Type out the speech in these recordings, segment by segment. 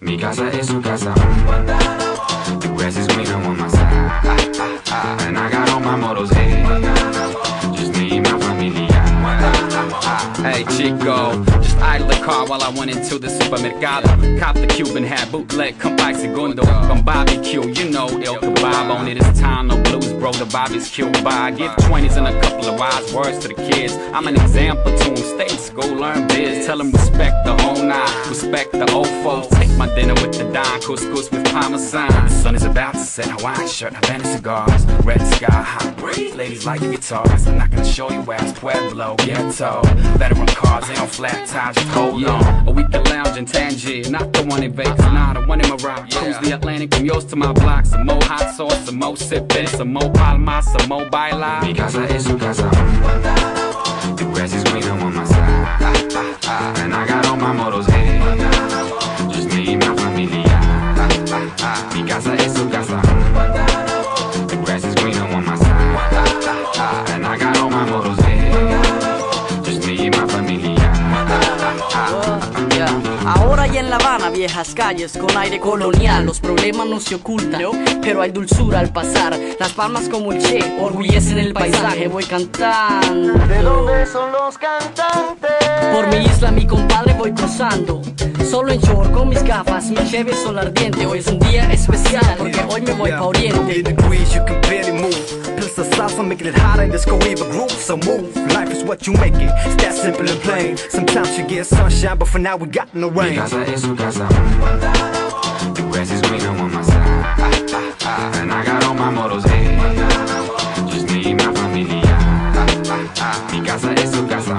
Mi mm-hmm. casa es su casa. The grass is greener on my side. And I got all my models, hey. Just me and my familia. Ah, ah, ah. Hey Chico, just idle the car while I went into the supermercado. Cop the Cuban hat, bootleg, come by segundo. From barbecue, you know, El Kebab on it. It's time, no blues, bro. The Bobby's by. Give 20s and a couple of wise words to the kids. I'm an example to them. Stay Tell them respect the whole nine. Respect the old folks. Take my dinner with the Don Couscous with Parmesan. The sun is about to set. Hawaiian shirt, Havana cigars. Red sky, hot breeze. Ladies like guitars. I'm not gonna show you where it's Pueblo, ghetto. Veteran cars, they on flat tires, just hold on. Or we can lounge in Tangier, not the one in Vegas, uh-huh. not the one in Morocco. Cruise the Atlantic from yours to my block. Some more hot sauce, some more sipping, some more palmas, some more baila. Mi casa es su casa. The grass is greener Ahora y en La Habana, viejas calles con aire colonial. Los problemas no se ocultan, pero hay dulzura al pasar. Las palmas como el Che, orgullecen el paisaje. Voy cantando. ¿De dónde son los cantantes? Por mi isla, mi compadre, voy cruzando. Solo en short con mis gafas, mi Chevy es sol ardiente. Hoy es un día especial porque hoy me voy pa' Oriente. degrees, you can barely move. Pills the south, I'm making it hot in this go even groove. So move, life is what you make it. It's that simple and plain. Sometimes you get sunshine, but for now we got no Mi rain. casa es su casa. The grass is greener on my side. And I got all my models, hey. Just casa es su casa.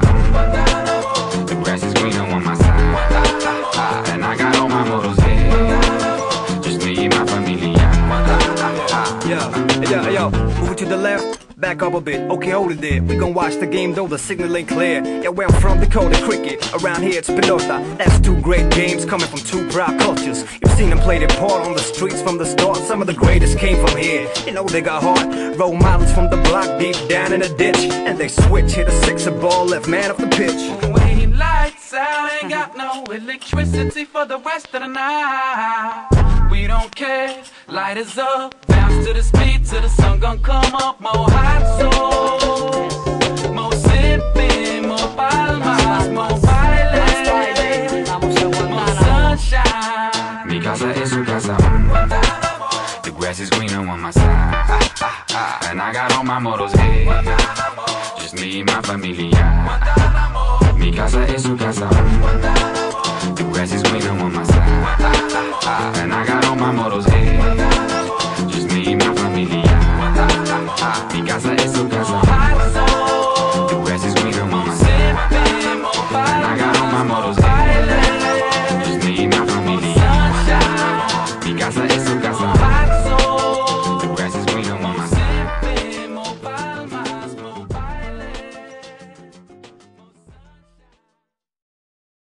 The grass is greener on my side. And I got all my models, hey. Just me and my familia. Yeah, yeah, yo, moving to the left. Back up a bit, okay, hold it there. We gon' watch the game though, the signal ain't clear. Yeah, where I'm from, Dakota cricket. Around here, it's pelota. That's two great games coming from two proud cultures. You've seen them play their part on the streets from the start. Some of the greatest came from here. You know they got heart. Role models from the block, deep down in the ditch. And they switch, hit a sixer ball, left man off the pitch. When lights out, ain't got no electricity for the rest of the night. We don't care, light is up, bounce to the speed till the sun gon' come up. More greener on my side. And I got all my models, hey. Just me and my familia. Mi casa es su casa. The grass is greener on my side. And I